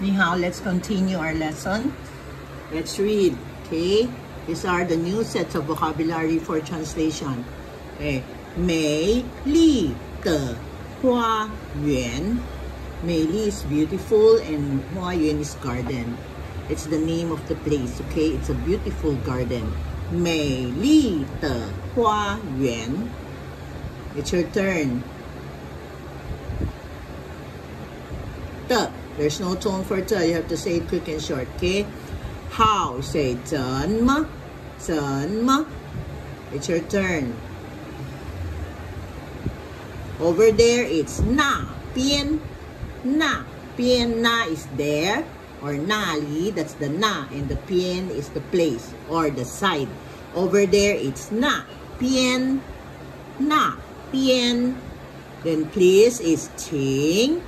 Anyhow, let's continue our lesson. Let's read, okay? These are the new sets of vocabulary for translation. Okay. 美丽的花园.美丽 is beautiful and 花园 is garden. It's the name of the place, okay? It's a beautiful garden. 美丽的花园. It's your turn. There's no tone for ta. You have to say it quick and short. Okay? How? Say janma. ma? It's your turn. Over there, it's na. Pien. Na. Pien na is there. Or nali, that's the na. And the pien is the place or the side. Over there, it's na. Pien. Na. Pien. Then please is ting.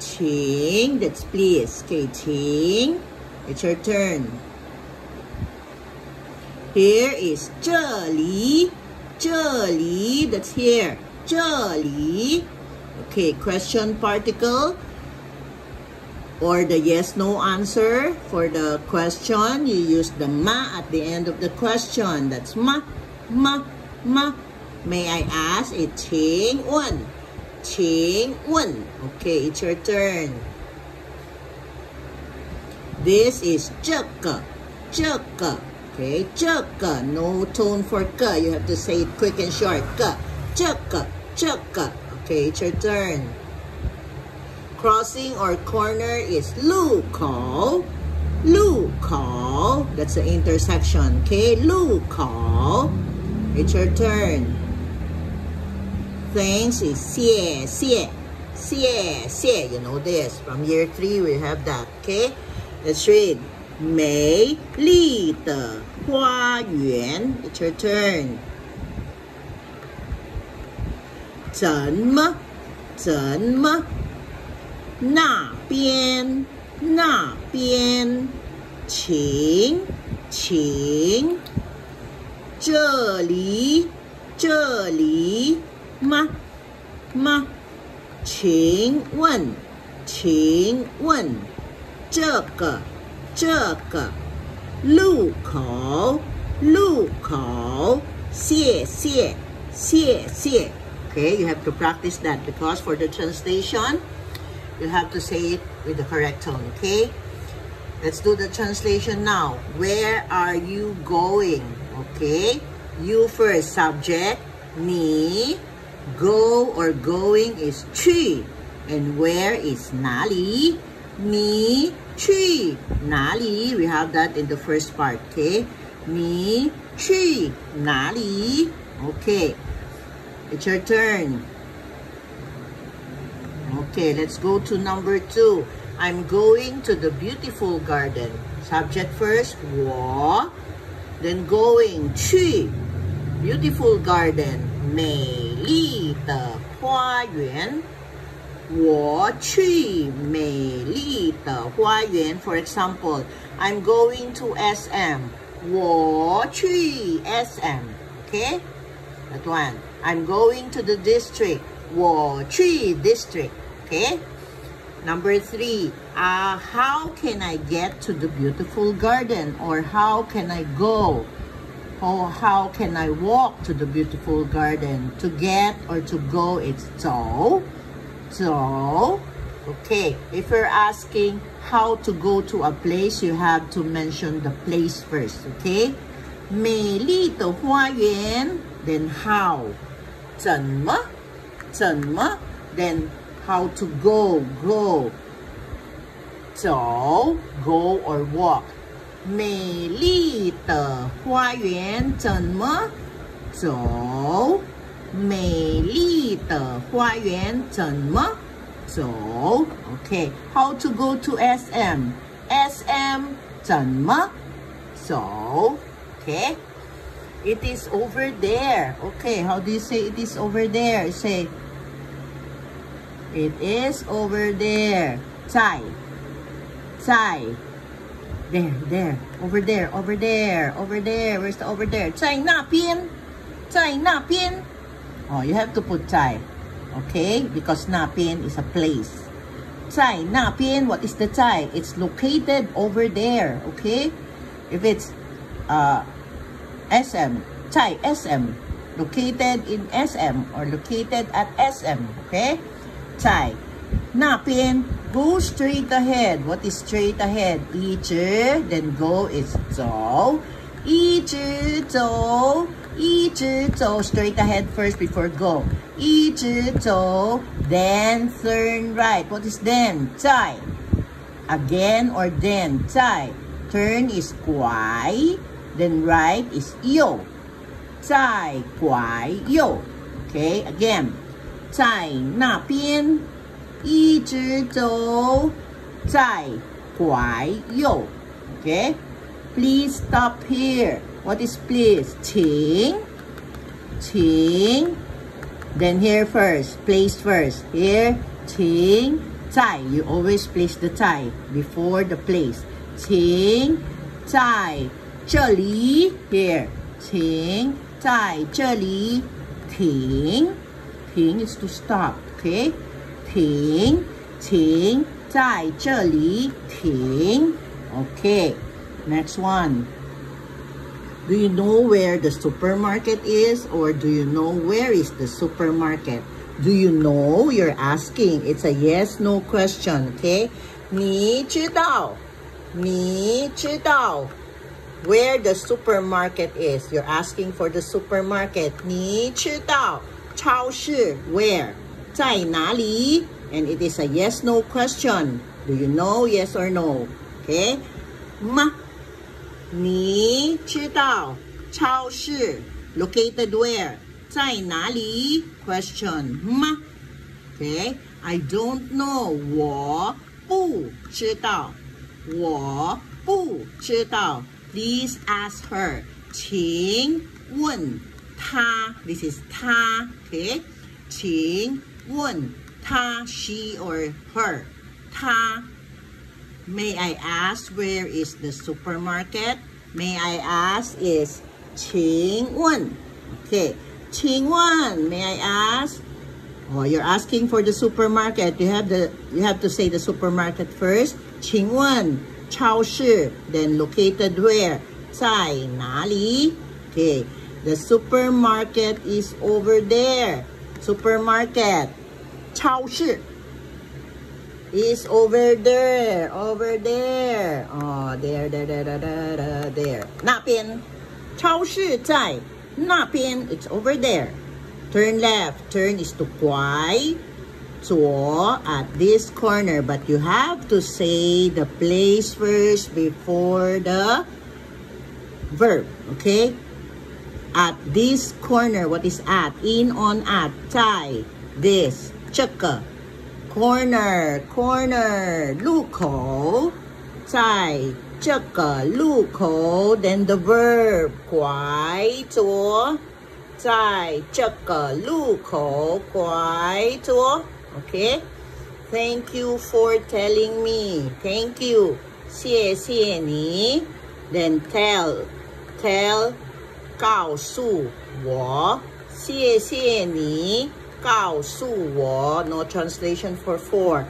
Ching. That's please. Okay, Ching. It's your turn. Here is Jolly. Jolly. That's here. Jolly. Okay, question particle or the yes no answer for the question you use the ma at the end of the question that's ma ma ma may i ask a ching one Ching Un. Okay, it's your turn. This is Chukka. Chukka. Okay, Chukka. No tone for K. You have to say it quick and short. K. Chukka. Chukka. Okay, it's your turn. Crossing or corner is Lu Kao. Lu Kao. That's the intersection. Okay, Lu Kao. It's your turn. thanks is 谢谢谢谢 you know this from year three we have that okay let's read 美丽的花园 it's your turn 怎么怎么那边，那边，请，请，这里，这里， 吗？吗？请问，请问，这个，这个，路口，路口，谢谢，谢谢。Okay, you have to practice that because for the translation. you have to say it with the correct tone, okay? Let's do the translation now. Where are you going? Okay? You first, subject, ni. Go or going is chi. And where is nali? Ni chi. Nali, we have that in the first part, okay? Ni chi. Nali. Okay. It's your turn. Okay, let's go to number two. I'm going to the beautiful garden. Subject first, wa. Then going, chi. Beautiful garden, mei li. 的花园.我去美丽的花园. For example, I'm going to SM. 我去 SM. Okay? That one. I'm going to the district. 我去 district. Okay? Number three, uh, how can I get to the beautiful garden? Or how can I go? Or how can I walk to the beautiful garden? To get or to go, it's so. So, okay. If you're asking how to go to a place, you have to mention the place first, okay? 美丽的花园 then how? 怎么?怎么 then how to go, go. 走 go or walk. 美丽的花园怎么走？美丽的花园怎么走？Okay, how to go to SM? SM 怎么走？Okay, it is over there. Okay, how do you say it is over there? Say it is over there. 在在 there, there. Over there, over there, over there. Where's the over there? Chai na pin. Chai na pin. Oh, you have to put chai. Okay? Because na pin is a place. Chai na pin. What is the chai? It's located over there. Okay? If it's uh, SM, chai SM. Located in SM or located at SM. Okay? Chai. Na pin go straight ahead what is straight ahead 一直 then go is 走一直走一直走 straight ahead first before go 一直走 then turn right what is then 在 again or then 在 turn is 拐 then right is 右在拐右 okay again 在那边 一直走在拐右 okay please stop here what is please 请请 then here first place first here 请在 you always place the 在 before the place 请在这里 here 请在这里停停 is to stop okay 停停在这里停 okay next one do you know where the supermarket is or do you know where is the supermarket do you know you're asking it's a yes no question okay 你知道你知道 where the supermarket is. You're asking for the supermarket. 你知道超市 where? 在哪里? And it is a yes no question. Do you know yes or no? Okay? 吗？你知道超市 located where? 在哪里 question 吗？Okay? I don't know. 我不知道。我不知道。Please ask her. 请问她 This is 她 Okay? 请 问她 She or her. 她 May I ask where is the supermarket? May I ask is 请问 Okay. 请问 May I ask? Oh, you're asking for the supermarket. You have the you have to say the supermarket first. 请问超市 then located where? 在哪里? Okay. The supermarket is over there. Supermarket. 超市 is over there. Over there. Oh, there, there, there, there, there, there. there. 那边。超市在那边. It's over there. Turn left. Turn is to 拐左 at this corner. But you have to say the place first before the verb. Okay? At this corner. What is at? In, on, at. 在 this. 这个 corner corner 路口在这个路口 then the verb 拐左在这个路口拐左 okay thank you for telling me thank you 谢谢你 then tell tell 告诉我谢谢你告诉我 no translation for four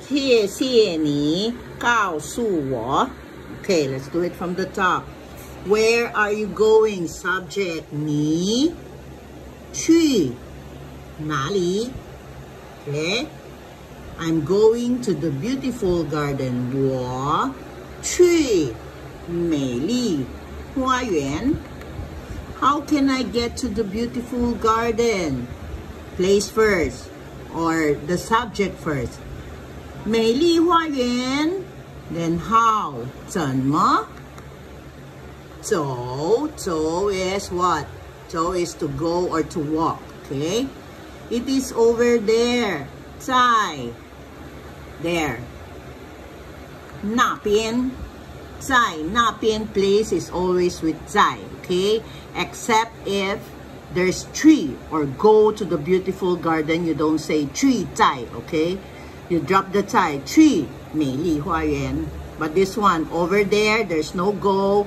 谢谢你告诉我 okay let's do it from the top where are you going subject 你去哪里 okay I'm going to the beautiful garden 我去美丽花园 how can I get to the beautiful garden place first or the subject first. 美丽花园 then how 怎么走走 is what 走 is to go or to walk okay it is over there 在 there 那边在那边 place is always with 在 okay except if there's tree or go to the beautiful garden, you don't say tree 在, okay? You drop the 在, tree, 美丽花园. But this one, over there, there's no go.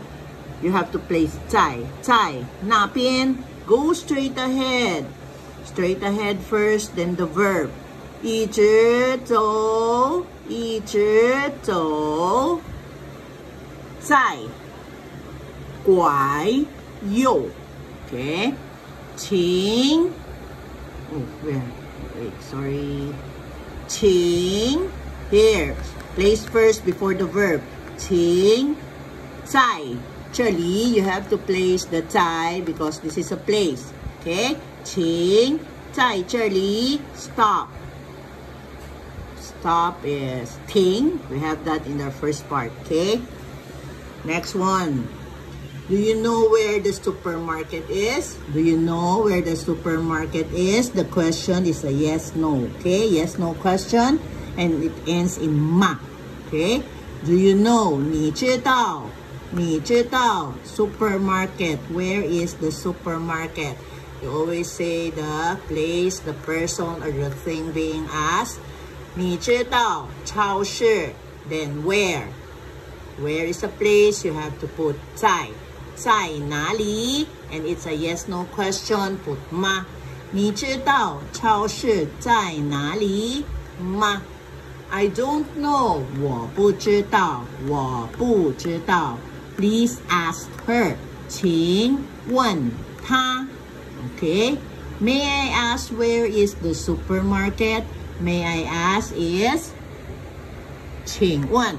You have to place 在,在,那边, go straight ahead. Straight ahead first, then the verb. 一直走 一直走，在 拐右. Okay. Ting. Oh, where? Wait, sorry. Ting. here. Place first before the verb. Ting. Tai. Charlie, you have to place the tai because this is a place. Okay? Ting. Tai. Charlie. Stop. Stop is ting. We have that in our first part. Okay? Next one. Do you know where the supermarket is? Do you know where the supermarket is? The question is a yes, no. Okay, yes, no question. And it ends in ma. Okay? Do you know? 你知道?你知道 supermarket. Where is the supermarket? You always say the place, the person, or the thing being asked. 你知道超市 Then where? Where is a place? You have to put 在 在哪里 And it's a yes no question. Put 吗你知道超市在哪里吗 I don't know. 我不知道我不知道 Please ask her. 请问她 Okay. May I ask where is the supermarket? May I ask is 请问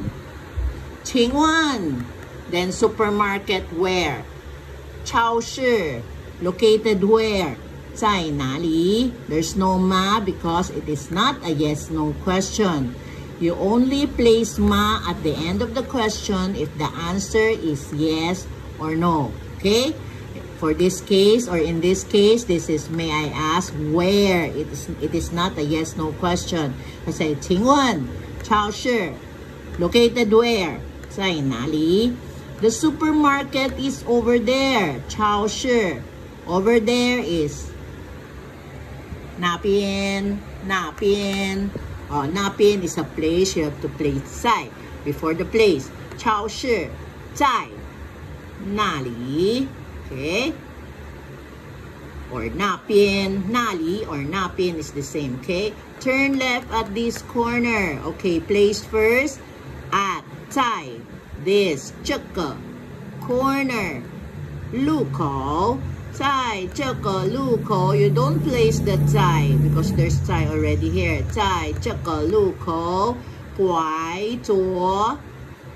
请问 Then supermarket where? 超市 located where? 在哪里? There's no ma because it is not a yes no question. You only place ma at the end of the question if the answer is yes or no. Okay? For this case or in this case, this is may I ask where? It is, it is not a yes no question. Kasi 请问超市 located where? 在哪里? The supermarket is over there. 超市 over there is 那边那边 uh, 那边 is a place you have to place 在 before the place 超市在那里 okay or 那边那里 or 那边 is the same okay turn left at this corner okay place first at 在 This 这个 corner 路口在这个路口 you don't place the 在 because there's 在 already here 在这个路口拐左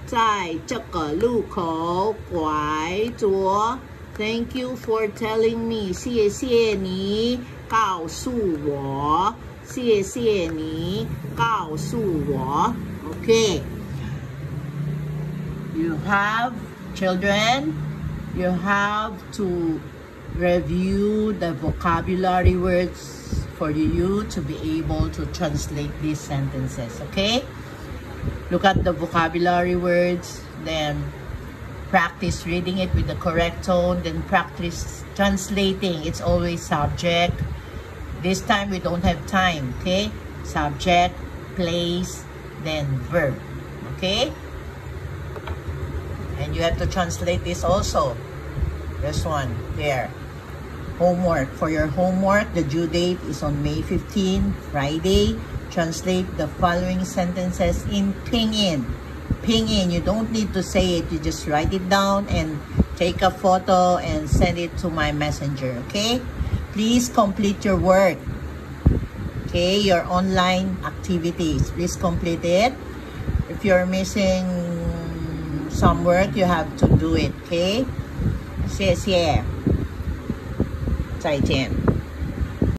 在这个路口拐左 Thank you for telling me 谢谢你告诉我谢谢你告诉我，OK you have children. You have to review the vocabulary words for you to be able to translate these sentences okay? Look at the vocabulary words then practice reading it with the correct tone then practice translating. It's always subject. This time we don't have time okay? Subject place then verb okay and you have to translate this also. This one, there. Homework. For your homework, the due date is on May 15, Friday. Translate the following sentences in Pinyin. Pinyin, you don't need to say it. You just write it down and take a photo and send it to my messenger, okay? Please complete your work. Okay, your online activities. Please complete it. If you're missing some work, you have to do it, okay? 谢谢，再见。